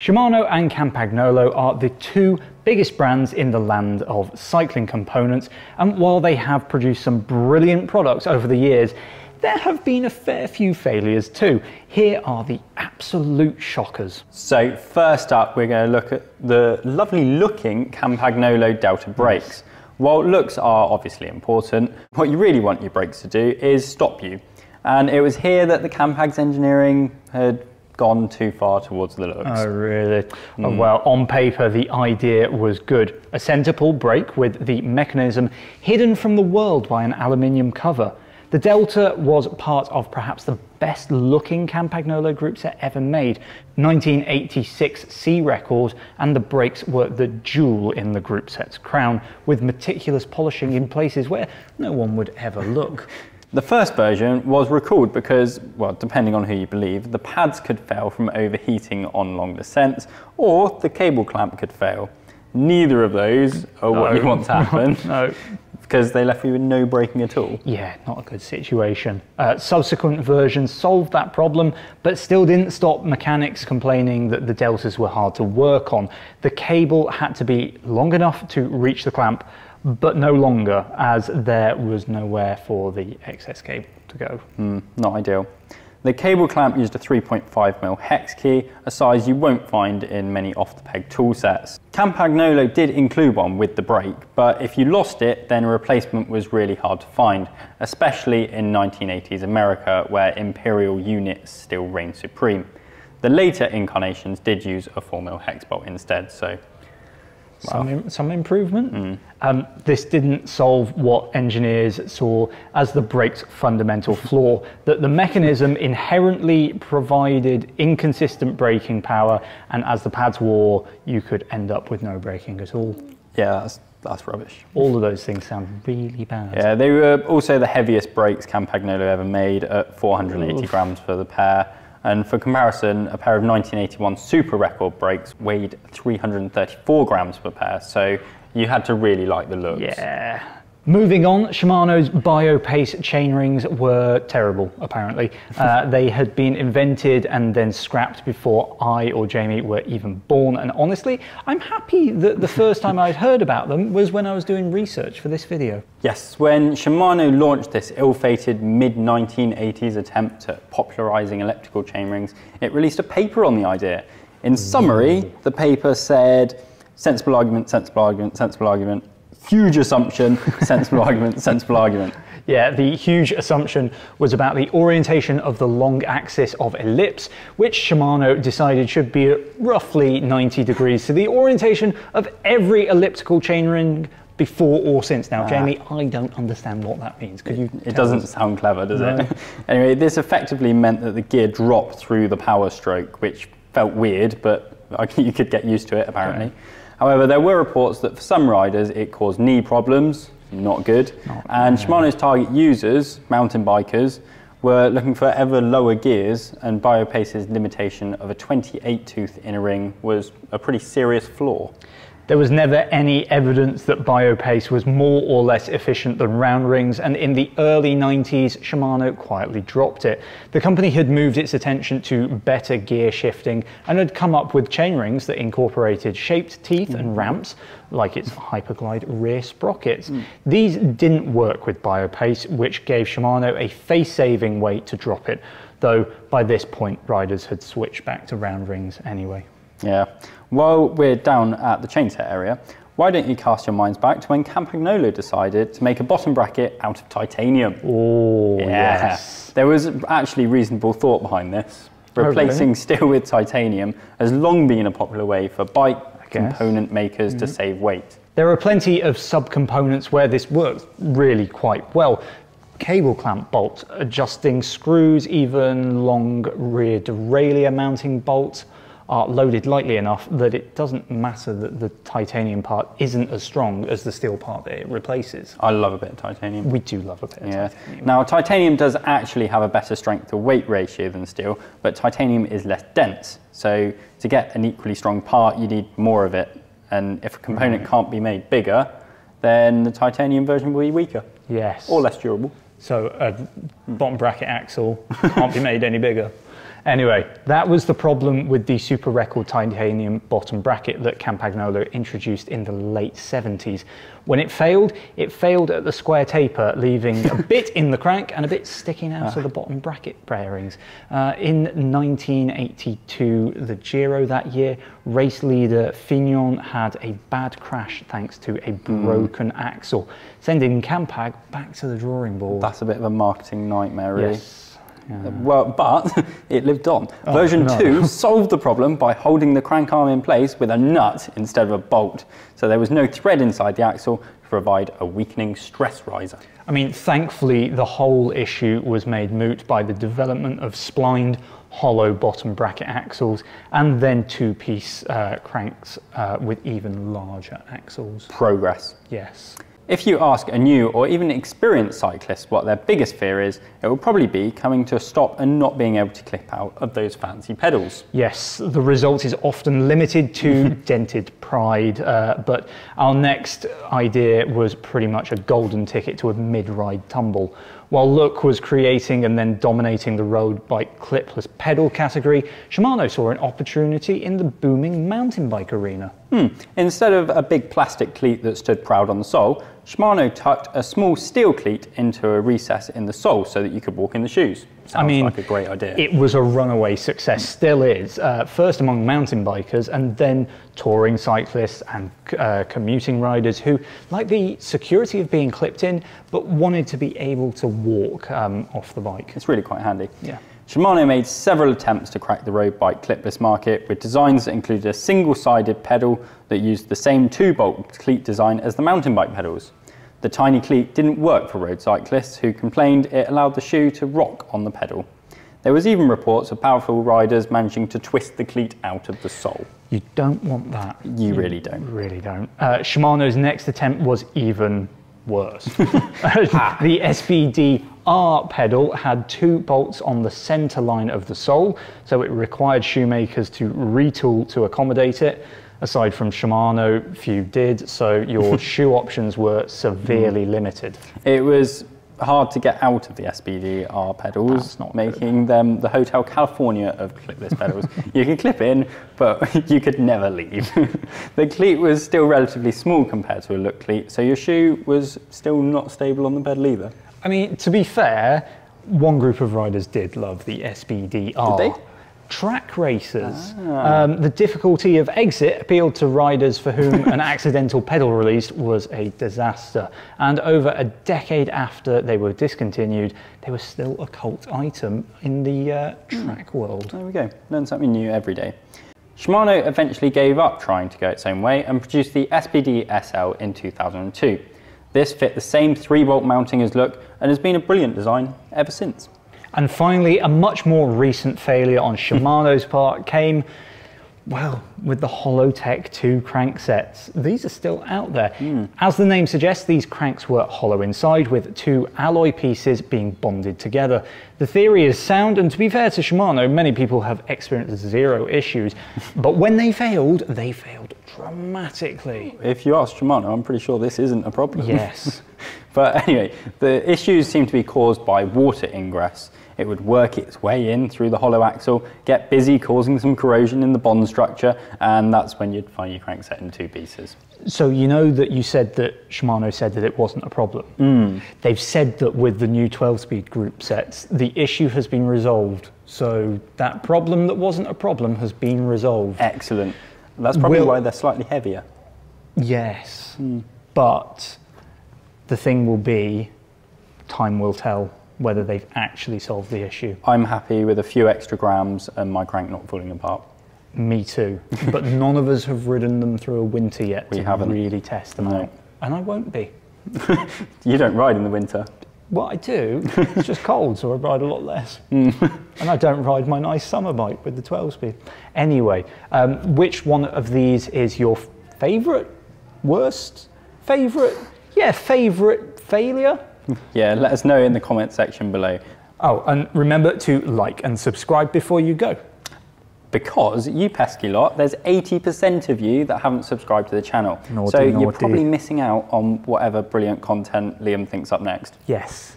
Shimano and Campagnolo are the two biggest brands in the land of cycling components, and while they have produced some brilliant products over the years, there have been a fair few failures too. Here are the absolute shockers. So first up, we're going to look at the lovely looking Campagnolo Delta brakes. While looks are obviously important, what you really want your brakes to do is stop you. And it was here that the Campag's engineering had gone too far towards the looks. Oh, really? Hmm. Oh, well, on paper, the idea was good. A centre pull brake with the mechanism hidden from the world by an aluminium cover. The Delta was part of perhaps the best looking Campagnolo group set ever made. 1986 C record, and the brakes were the jewel in the group set's crown, with meticulous polishing in places where no one would ever look. The first version was recalled because, well, depending on who you believe, the pads could fail from overheating on long descents, or the cable clamp could fail. Neither of those are what you want to happen, No, because they left you with no braking at all. Yeah, not a good situation. Uh, subsequent versions solved that problem, but still didn't stop mechanics complaining that the deltas were hard to work on. The cable had to be long enough to reach the clamp, but no longer, as there was nowhere for the excess cable to go. Hmm, not ideal. The cable clamp used a 3.5mm hex key, a size you won't find in many off-the-peg tool sets. Campagnolo did include one with the brake, but if you lost it, then a replacement was really hard to find, especially in 1980s America, where imperial units still reigned supreme. The later incarnations did use a 4mm hex bolt instead, so Some, some improvement. Um, this didn't solve what engineers saw as the brake's fundamental flaw that the mechanism inherently provided inconsistent braking power, and as the pads wore, you could end up with no braking at all. yeah, that's, that's rubbish. All of those things sound really bad. Yeah, they were also the heaviest brakes Campagnolo ever made at 480 Oof. grams for the pair. And for comparison, a pair of 1981 Super Record brakes weighed 334 grams per pair, so you had to really like the looks. Yeah. Moving on, Shimano's BioPace chainrings were terrible, apparently. Uh, they had been invented and then scrapped before I or Jamie were even born. And honestly, I'm happy that the first time I'd heard about them was when I was doing research for this video. Yes, when Shimano launched this ill-fated mid-1980s attempt at popularizing elliptical chainrings, it released a paper on the idea. In summary, the paper said, sensible argument, sensible argument, sensible argument, huge assumption, sensible argument, sensible argument. Yeah, the huge assumption was about the orientation of the long axis of ellipse, which Shimano decided should be at roughly 90 degrees to the orientation of every elliptical chainring before or since. Now, Jamie, I don't understand what that means. Could you? Ah. It doesn't us? sound clever, does No. it? anyway, this effectively meant that the gear dropped through the power stroke, which felt weird, but you could get used to it apparently. However, there were reports that for some riders it caused knee problems, not good, and Shimano's target users, mountain bikers, were looking for ever lower gears, and BioPace's limitation of a 28 tooth inner ring was a pretty serious flaw. There was never any evidence that BioPace was more or less efficient than round rings, and in the early 90s, Shimano quietly dropped it. The company had moved its attention to better gear shifting and had come up with chain rings that incorporated shaped teeth and mm-hmm. ramps, like its Hyperglide rear sprockets. Mm. These didn't work with BioPace, which gave Shimano a face saving way to drop it, though by this point, riders had switched back to round rings anyway. Yeah. While we're down at the chainset area, why don't you cast your minds back to when Campagnolo decided to make a bottom bracket out of titanium? Oh, Yeah. yes. There was actually reasonable thought behind this. Replacing steel with titanium has long been a popular way for bike component makers to mm-hmm. save weight. There are plenty of subcomponents where this works really quite well. Cable clamp bolts, adjusting screws, even long rear derailleur mounting bolts are loaded lightly enough that it doesn't matter that the titanium part isn't as strong as the steel part that it replaces. I love a bit of titanium. We do love a bit of Yeah. titanium. Now, titanium does actually have a better strength to weight ratio than steel, but titanium is less dense. So, to get an equally strong part, you need more of it. And if a component mm. can't be made bigger, then the titanium version will be weaker Yes. or less durable. So a bottom bracket axle can't be made any bigger. Anyway, that was the problem with the Super Record titanium bottom bracket that Campagnolo introduced in the late 70s. When it failed, it failed at the square taper, leaving a bit in the crank and a bit sticking out of the bottom bracket bearings. Uh, in 1982, the Giro that year, race leader Fignon had a bad crash thanks to a broken axle, sending Campag back to the drawing board. That's a bit of a marketing nightmare, really. yes. Well, but it lived on. Version no. 2 solved the problem by holding the crank arm in place with a nut instead of a bolt. So there was no thread inside the axle to provide a weakening stress riser. I mean, thankfully, the whole issue was made moot by the development of splined, hollow bottom bracket axles and then two piece uh, cranks uh, with even larger axles. Progress. Yes. If you ask a new or even experienced cyclist what their biggest fear is, it will probably be coming to a stop and not being able to clip out of those fancy pedals. Yes, the result is often limited to dented pride, uh, but our next idea was pretty much a golden ticket to a mid ride tumble. While Look was creating and then dominating the road bike clipless pedal category, Shimano saw an opportunity in the booming mountain bike arena. Hmm. Instead of a big plastic cleat that stood proud on the sole, Shimano tucked a small steel cleat into a recess in the sole so that you could walk in the shoes. Sounds I mean, like a great idea. It was a runaway success, still is. Uh, first among mountain bikers, and then touring cyclists and uh, commuting riders who like the security of being clipped in, but wanted to be able to walk um, off the bike. It's really quite handy. Yeah. Shimano made several attempts to crack the road bike clipless market with designs that included a single-sided pedal that used the same two-bolt cleat design as the mountain bike pedals. The tiny cleat didn't work for road cyclists who complained it allowed the shoe to rock on the pedal. There was even reports of powerful riders managing to twist the cleat out of the sole. You don't want that. You really don't. Really don't. Uh, Shimano's next attempt was even worse. Ah. the SPD R pedal had two bolts on the center line of the sole, so it required shoemakers to retool to accommodate it. Aside from Shimano, few did, so your shoe options were severely limited. It was hard to get out of the SPD R pedals, That's not making them the Hotel California of clipless pedals. you could clip in, but you could never leave. the cleat was still relatively small compared to a look cleat, so your shoe was still not stable on the pedal either. I mean, to be fair, one group of riders did love the SPDR. Did Track racers. Um, the difficulty of exit appealed to riders for whom an accidental pedal release was a disaster. And over a decade after they were discontinued, they were still a cult item in the uh, track world. There we go, learn something new every day. Shimano eventually gave up trying to go its own way and produced the SPD SL in 2002. This fit the same 3 bolt mounting as Look and has been a brilliant design ever since. And finally, a much more recent failure on hmm. Shimano's part came, well, with the Hollowtech 2 cranksets. These are still out there. Hmm. As the name suggests, these cranks were hollow inside with two alloy pieces being bonded together. The theory is sound, and to be fair to Shimano, many people have experienced zero issues. but when they failed, they failed dramatically. If you ask Shimano, I'm pretty sure this isn't a problem. Yes. But anyway, the issues seem to be caused by water ingress. It would work its way in through the hollow axle, get busy causing some corrosion in the bond structure, and that's when you'd find your crankset in two pieces. So you know that you said that Shimano said that it wasn't a problem. Mm. They've said that with the new 12-speed group sets, the issue has been resolved. So that problem that wasn't a problem has been resolved. Excellent. That's probably Will- why they're slightly heavier. Yes, hmm. but the thing will be, time will tell whether they've actually solved the issue. I'm happy with a few extra grams and my crank not falling apart. Me too. but none of us have ridden them through a winter yet We to haven't. really test them No. out. And I won't be. You don't ride in the winter. What I do, it's just cold, so I ride a lot less. Hmm. and I don't ride my nice summer bike with the 12 speed. Anyway, um, which one of these is your favourite, worst, favourite? Yeah, favourite failure? Yeah, let us know in the comment section below. Oh, and remember to like and subscribe before you go. Because you pesky lot, there's 80% of you that haven't subscribed to the channel. Naughty, so you're probably missing out on whatever brilliant content Liam thinks up next. Yes.